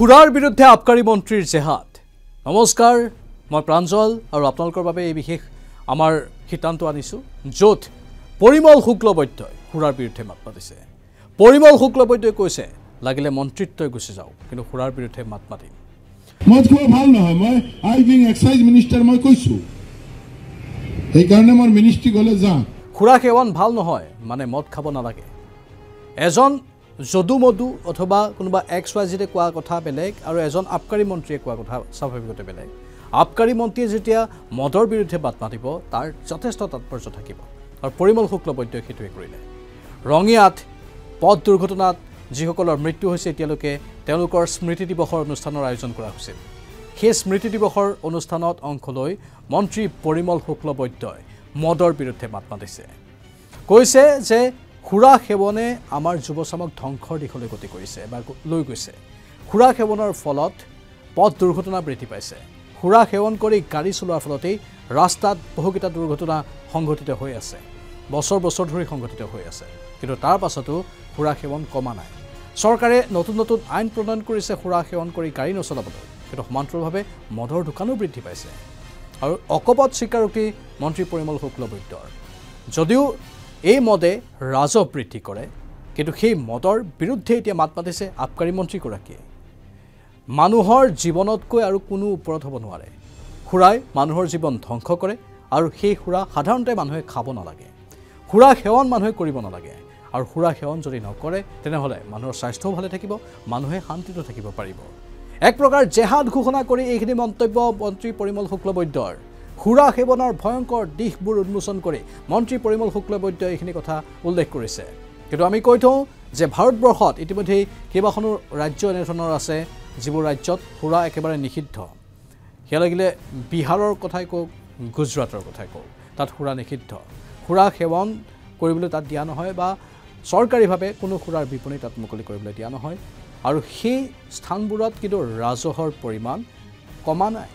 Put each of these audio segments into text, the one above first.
খুৰাৰ বিৰুদ্ধে আবকাৰী মন্ত্ৰীৰ জেহাদ। নমস্কাৰ মই প্ৰাঞ্জল আৰু আপোনালোকৰ বাবে এই বিশেষ আমাৰ সিদ্ধান্ত আনিছোঁ য'ত পৰিমল শুক্লবৈদ্যই খুৰাৰ বিৰুদ্ধে মাত মাতিছে। পৰিমল শুক্লবৈদ্যই কৈছে লাগিলে মন্ত্ৰিত্বই গুচি যাওক কিন্তু খুৰাৰ বিৰুদ্ধে মাত মাতিম। মদ খোৱা ভাল নহয় মই আই বিং এক্সাইজ মিনিষ্টাৰ মই কৈছো। সেইকাৰণে মই মিনিষ্ট্ৰী গ'লে যাম। খুৰা সেৱন ভাল নহয় মানে মদ খাব নালাগে। এজন যদু মধু অথবা কোনোবা এক্স ৱাই জিতে কোৱা কথা বেলেগ আৰু এজন আবকাৰী মন্ত্ৰীয়ে কোৱা কথা স্বাভাৱিকতে বেলেগ। আবকাৰী মন্ত্ৰীয়ে যেতিয়া মদৰ বিৰুদ্ধে বাট মাতিব তাৰ যথেষ্ট তাৎপৰ্য থাকিব আৰু পৰিমল শুক্লবৈদ্যই সেইটোৱে কৰিলে। ৰঙিয়াত পথ দুৰ্ঘটনাত যিসকলৰ মৃত্যু হৈছে এতিয়ালৈকে তেওঁলোকৰ স্মৃতি দিৱসৰ অনুষ্ঠানৰ আয়োজন কৰা হৈছিল। সেই স্মৃতি দিৱসৰ অনুষ্ঠানত অংশ লৈ মন্ত্ৰী পৰিমল শুক্লবৈদ্যই মদৰ বিৰুদ্ধে মাত মাতিছে। কৈছে যে সুৰা সেৱনে আমাৰ যুৱচামক ধ্বংসৰ দিশলৈ গতি কৰিছে বা লৈ গৈছে। সুৰা সেৱনৰ ফলত পথ দুৰ্ঘটনা বৃদ্ধি পাইছে। সুৰা সেৱন কৰি গাড়ী চলোৱাৰ ফলতেই ৰাস্তাত বহুকেইটা দুৰ্ঘটনা সংঘটিত হৈ আছে। বছৰ বছৰ ধৰি সংঘটিত হৈ আছে। কিন্তু তাৰ পাছতো সুৰা সেৱন কমা নাই। চৰকাৰে নতুন নতুন আইন প্ৰণয়ন কৰিছে সুৰা সেৱন কৰি গাড়ী নচলাবলৈ। কিন্তু সমান্তৰালভাৱে মদৰ দোকানো বৃদ্ধি পাইছে। আৰু অকপত স্বীকাৰোক্তি মন্ত্ৰী পৰিমল শুক্লবৈদ্যৰ। যদিও এই মদে ৰাজহ বৃদ্ধি কৰে কিন্তু সেই মদৰ বিৰুদ্ধে এতিয়া মাত মাতিছে আবকাৰী মন্ত্ৰীগৰাকীয়ে। মানুহৰ জীৱনতকৈ আৰু কোনো ওপৰত হ'ব নোৱাৰে। সুৰাই মানুহৰ জীৱন ধ্বংস কৰে আৰু সেই সুৰা সাধাৰণতে মানুহে খাব নালাগে। সুৰা সেৱন মানুহে কৰিব নালাগে। আৰু সুৰা সেৱন যদি নকৰে তেনেহ'লে মানুহৰ স্বাস্থ্যও ভালে থাকিব মানুহে শান্তিতো থাকিব পাৰিব। এক প্ৰকাৰ জেহাদ ঘোষণা কৰি এইখিনি মন্তব্য মন্ত্ৰী পৰিমল শুক্লবৈদ্যৰ। সুৰা সেৱনৰ ভয়ংকৰ দিশবোৰ উন্মোচন কৰি মন্ত্ৰী পৰিমল শুক্লবৈদ্যই এইখিনি কথা উল্লেখ কৰিছে। কিন্তু আমি কৈ থওঁ যে ভাৰতবৰ্ষত ইতিমধ্যেই কেইবাখনো ৰাজ্য এনেধৰণৰ আছে যিবোৰ ৰাজ্যত সুৰা একেবাৰে নিষিদ্ধ। সেয়া লাগিলে বিহাৰৰ কথাই কওক গুজৰাটৰ কথাই কওক তাত সুৰা নিষিদ্ধ। সুৰা সেৱন কৰিবলৈ তাত দিয়া নহয় বা চৰকাৰীভাৱে কোনো সুৰাৰ বিপণী তাত মুকলি কৰিবলৈ দিয়া নহয়। আৰু সেই স্থানবোৰত কিন্তু ৰাজহৰ পৰিমাণ কমা নাই।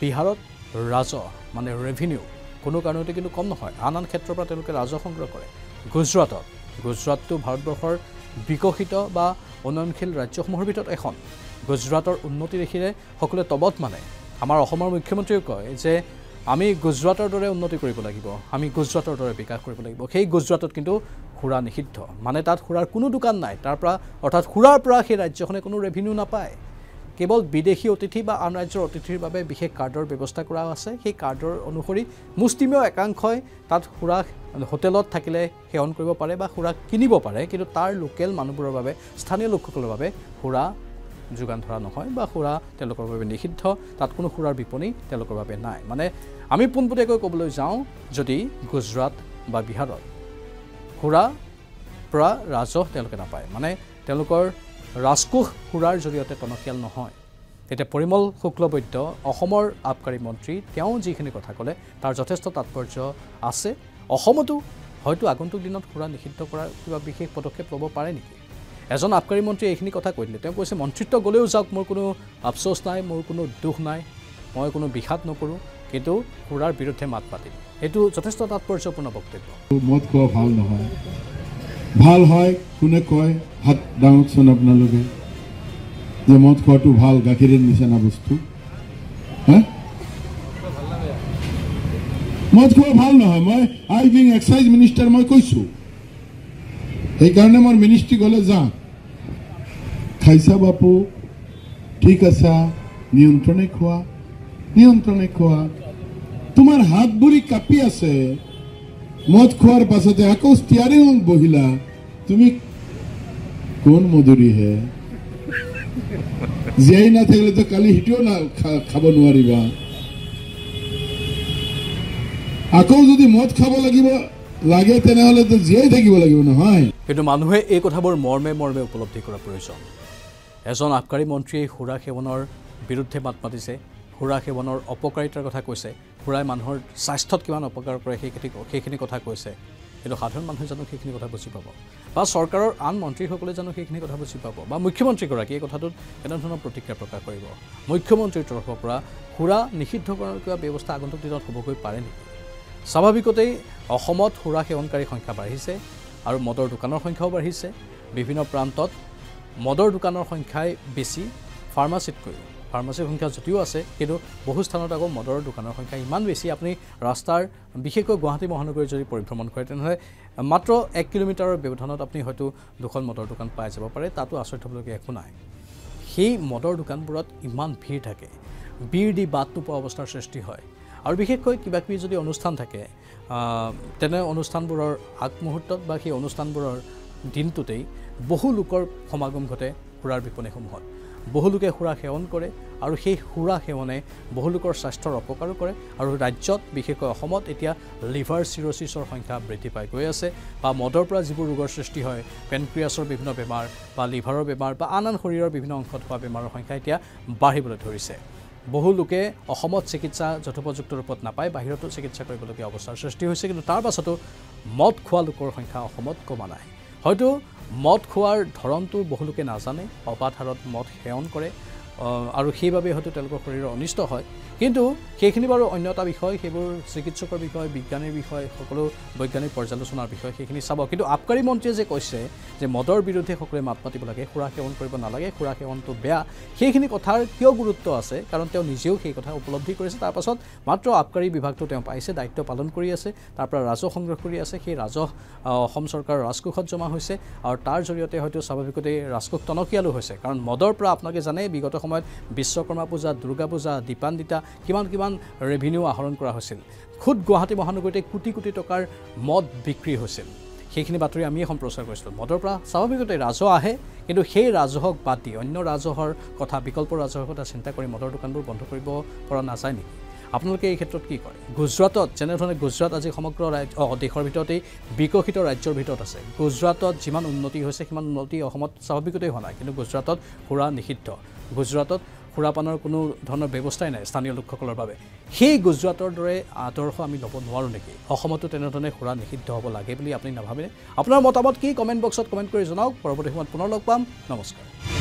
বিহাৰত ৰাজহ মানে ৰেভিনিউ কোনো কাৰণতে কিন্তু কম নহয়। আন আন ক্ষেত্ৰৰ পৰা তেওঁলোকে ৰাজহ সংগ্ৰহ কৰে। গুজৰাটত গুজৰাটটো ভাৰতবৰ্ষৰ বিকশিত বা উন্নয়নশীল ৰাজ্যসমূহৰ ভিতৰত এখন। গুজৰাটৰ উন্নতি দেখিলে সকলোৱে তবত মানে। আমাৰ অসমৰ মুখ্যমন্ত্ৰীয়ে কয় যে আমি গুজৰাটৰ দৰে উন্নতি কৰিব লাগিব। আমি গুজৰাটৰ দৰে বিকাশ কৰিব লাগিব। সেই গুজৰাটত কিন্তু সুৰা নিষিদ্ধ। মানে তাত সুৰাৰ কোনো দোকান নাই। তাৰ পৰা অৰ্থাৎ সুৰাৰ পৰা সেই ৰাজ্যখনে কোনো ৰেভিনিউ নাপায়। কেৱল বিদেশী অতিথি বা আন ৰাজ্যৰ অতিথিৰ বাবে বিশেষ কাৰ্ডৰ ব্যৱস্থা কৰা আছে। সেই কাৰ্ডৰ অনুসৰি মুষ্টিমেয় একাংশই তাত সুৰা হোটেলত থাকিলে সেৱন কৰিব পাৰে বা সুৰা কিনিব পাৰে কিন্তু তাৰ লোকেল মানুহবোৰৰ বাবে স্থানীয় লোকসকলৰ বাবে সুৰা যোগান ধৰা নহয় বা সুৰা তেওঁলোকৰ বাবে নিষিদ্ধ তাত কোনো সুৰাৰ বিপণী তেওঁলোকৰ বাবে নাই। মানে আমি পোনপটীয়াকৈ ক'বলৈ যাওঁ যদি গুজৰাট বা বিহাৰত সুৰা পৰা ৰাজহ তেওঁলোকে নাপায়। মানে তেওঁলোকৰ ৰাজকোষ সুৰাৰ জৰিয়তে টনকিয়াল নহয়। তেতিয়া পৰিমল শুক্লবৈদ্য অসমৰ আবকাৰী মন্ত্ৰী তেওঁ যিখিনি কথা ক'লে তাৰ যথেষ্ট তাৎপৰ্য আছে। অসমতো হয়তো আগন্তুক দিনত সুৰা নিষিদ্ধ কৰাৰ কিবা বিশেষ পদক্ষেপ ল'ব পাৰে নেকি? এজন আবকাৰী মন্ত্ৰীয়ে এইখিনি কথা কৈ দিলে। তেওঁ কৈছে মন্ত্ৰিত্ব গ'লেও যাওক মোৰ কোনো আফচোচ নাই মোৰ কোনো দুখ নাই মই কোনো বিষাদ নকৰোঁ কিন্তু সুৰাৰ বিৰুদ্ধে মাত মাতিম। এইটো যথেষ্ট তাৎপৰ্যপূৰ্ণ বক্তব্য। মদ খোৱা ভাল নহয়। ভাল হয় কোনে কয় হাত দাঙকচোন আপোনালোকে। যে মদ খোৱাটো ভাল গাখীৰৰ নিচিনা বস্তু। হে? মদ খোৱা ভাল নহয় মই আই বিং এক্সাইজ মিনিষ্টাৰ মই কৈছো। সেইকাৰণে মই মিনিষ্ট্ৰী গ'লে যাম। খাইছা বাপু? ঠিক আছে? নিয়ন্ত্ৰণে খোৱা? নিয়ন্ত্ৰণে খোৱা। তোমাৰ হাত ভৰি কাঁপি আছে। মদ খোৱাৰ পাছতে আকৌ ষ্টিয়াৰিং বহিলা। তুমি কোন মধুৰী হে? জীয়াই নাথাকিলেতো কালি সিটোও না খাব নোৱাৰিবা। আকৌ যদি মদ খাব লাগিব লাগে তেনেহ'লেতো জীয়াই থাকিব লাগিব নহয়। কিন্তু মানুহে এই কথাবোৰ মৰ্মে মৰ্মে উপলব্ধি কৰা প্ৰয়োজন। এজন আবকাৰী মন্ত্ৰীয়ে সুৰা সেৱনৰ বিৰুদ্ধে মাত মাতিছে। সুৰা সেৱনৰ অপকাৰিতাৰ কথা কৈছে। সুৰাই মানুহৰ স্বাস্থ্যত কিমান অপকাৰ কৰে সেইখিনি সেইখিনি কথা কৈছে। কিন্তু সাধাৰণ মানুহে জানো সেইখিনি কথা বুজি পাব। বা চৰকাৰৰ আন মন্ত্ৰীসকলে জানো সেইখিনি কথা বুজি পাব। বা মুখ্যমন্ত্ৰীগৰাকীয়ে এই কথাটোত কেনেধৰণৰ প্ৰতিক্ৰিয়া প্ৰকাশ কৰিব। মুখ্যমন্ত্ৰীৰ তৰফৰ পৰা সুৰা নিষিদ্ধ কৰাৰ কিবা ব্যৱস্থা আগন্তুক দিনত হ'বগৈ পাৰে নেকি? স্বাভাৱিকতেই অসমত সুৰা সেৱনকাৰীৰ সংখ্যা বাঢ়িছে আৰু মদৰ দোকানৰ সংখ্যাও বাঢ়িছে। বিভিন্ন প্ৰান্তত মদৰ দোকানৰ সংখ্যাই বেছি ফাৰ্মাচীতকৈ ফাৰ্মাচীৰ সংখ্যা যদিও আছে কিন্তু বহু স্থানত আকৌ মদৰ দোকানৰ সংখ্যা ইমান বেছি। আপুনি ৰাস্তাৰ বিশেষকৈ গুৱাহাটী মহানগৰীত যদি পৰিভ্ৰমণ কৰে তেনেহ'লে মাত্ৰ এক কিলোমিটাৰৰ ব্যৱধানত আপুনি হয়তো দুখন মদৰ দোকান পাই যাব পাৰে তাতো আচৰিত হ'বলগীয়া একো নাই। সেই মদৰ দোকানবোৰত ইমান ভিৰ থাকে ভিৰ দি বাট নোপোৱা অৱস্থাৰ সৃষ্টি হয়। আৰু বিশেষকৈ কিবা কিবি যদি অনুষ্ঠান থাকে তেনে অনুষ্ঠানবোৰৰ আগমুহূৰ্তত বা সেই অনুষ্ঠানবোৰৰ দিনটোতেই বহু লোকৰ সমাগম ঘটে সুৰাৰ বিপণীসমূহত। বহু লোকে সুৰা সেৱন কৰে আৰু সেই সুৰা সেৱনে বহু লোকৰ স্বাস্থ্যৰ অপকাৰো কৰে আৰু ৰাজ্যত বিশেষকৈ অসমত এতিয়া লিভাৰ চিৰচিছৰ সংখ্যা বৃদ্ধি পাই গৈ আছে বা মদৰ পৰা যিবোৰ ৰোগৰ সৃষ্টি হয় পেনক্ৰিয়াছৰ বিভিন্ন বেমাৰ বা লিভাৰৰ বেমাৰ বা আন আন শৰীৰৰ বিভিন্ন অংশত হোৱা বেমাৰৰ সংখ্যা এতিয়া বাঢ়িবলৈ ধৰিছে। বহু লোকে অসমত চিকিৎসা যথোপযুক্ত ৰূপত নাপায় বাহিৰতো চিকিৎসা কৰিবলগীয়া অৱস্থাৰ সৃষ্টি হৈছে কিন্তু তাৰ পাছতো মদ খোৱা লোকৰ সংখ্যা অসমত কমা নাই। হয়তো মদ খোৱাৰ ধৰণটো বহু লোকে নাজানে। অবাধ হাৰত মদ সেৱন কৰে। আৰু সেইবাবে হয়তো তেওঁলোকৰ শৰীৰৰ অনিষ্ট হয়। কিন্তু সেইখিনি বাৰু অন্য এটা বিষয় সেইবোৰ চিকিৎসকৰ বিষয় বিজ্ঞানীৰ বিষয় সকলো বৈজ্ঞানিক পৰ্যালোচনাৰ বিষয় সেইখিনি চাব। কিন্তু আবকাৰী মন্ত্ৰীয়ে যে কৈছে যে মদৰ বিৰুদ্ধে সকলোৱে মাত মাতিব লাগে সুৰা সেৱন কৰিব নালাগে সুৰা সেৱনটো বেয়া সেইখিনি কথাৰ কিয় গুৰুত্ব আছে? কাৰণ তেওঁ নিজেও সেই কথা উপলব্ধি কৰিছে। তাৰপাছত মাত্ৰ আবকাৰী বিভাগটো তেওঁ পাইছে দায়িত্ব পালন কৰি আছে তাৰ পৰা ৰাজহ সংগ্ৰহ কৰি আছে সেই ৰাজহ অসম চৰকাৰৰ ৰাজকোষত জমা হৈছে আৰু তাৰ জৰিয়তে হয়তো স্বাভাৱিকতেই ৰাজকোষ টনকিয়ালো হৈছে। কাৰণ মদৰ পৰা আপোনালোকে জানে বিগত সময়ত বিশ্বকৰ্মা পূজা দুৰ্গা পূজা দীপান্বিতা কিমান কিমান ৰেভিনিউ আহৰণ কৰা হৈছিল। খুদ গুৱাহাটী মহানগৰীতে কোটি কোটি টকাৰ মদ বিক্ৰী হৈছিল। সেইখিনি বাতৰি আমিয়ে সম্প্ৰচাৰ কৰিছিলোঁ। মদৰ পৰা স্বাভাৱিকতে ৰাজহ আহে কিন্তু সেই ৰাজহক বাদ দি অন্য ৰাজহৰ কথা বিকল্প ৰাজহৰ কথা চিন্তা কৰি মদৰ দোকানবোৰ বন্ধ কৰিব পৰা নাযায় নেকি? আপোনালোকে এই ক্ষেত্ৰত কি কৰে গুজৰাটত যেনেধৰণে গুজৰাট আজি সমগ্ৰ ৰাজ্য দেশৰ ভিতৰতেই বিকশিত ৰাজ্যৰ ভিতৰত আছে। গুজৰাটত যিমান উন্নতি হৈছে সিমান উন্নতি অসমত স্বাভাৱিকতেই হোৱা নাই। কিন্তু গুজৰাটত সুৰা নিষিদ্ধ। গুজৰাটত সুৰাপানৰ কোনো ধৰণৰ ব্যৱস্থাই নাই স্থানীয় লোকসকলৰ বাবে। সেই গুজৰাটৰ দৰে আদৰ্শ আমি ল'ব নোৱাৰোঁ নেকি? অসমতো তেনেধৰণে সুৰা নিষিদ্ধ হ'ব লাগে বুলি আপুনি নাভাবেনে? আপোনাৰ মতামত কি? কমেণ্ট বক্সত কমেণ্ট কৰি জনাওক। পৰৱৰ্তী সময়ত পুনৰ লগ পাম। নমস্কাৰ।